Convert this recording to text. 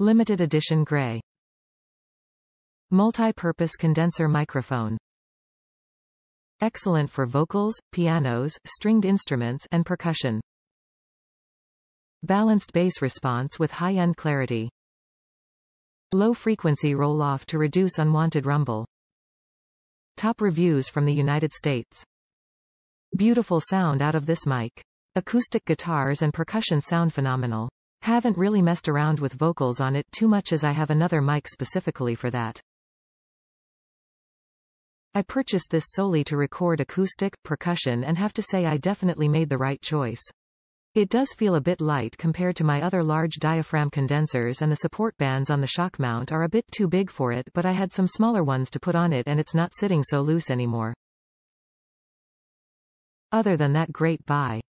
Limited edition gray. Multi-purpose condenser microphone. Excellent for vocals, pianos, stringed instruments, and percussion. Balanced bass response with high-end clarity. Low frequency roll-off to reduce unwanted rumble. Top reviews from the United States. Beautiful sound out of this mic. Acoustic guitars and percussion sound phenomenal. Haven't really messed around with vocals on it too much as I have another mic specifically for that. I purchased this solely to record acoustic, percussion and have to say I definitely made the right choice. It does feel a bit light compared to my other large diaphragm condensers and the support bands on the shock mount are a bit too big for it but I had some smaller ones to put on it and it's not sitting so loose anymore. Other than that great buy.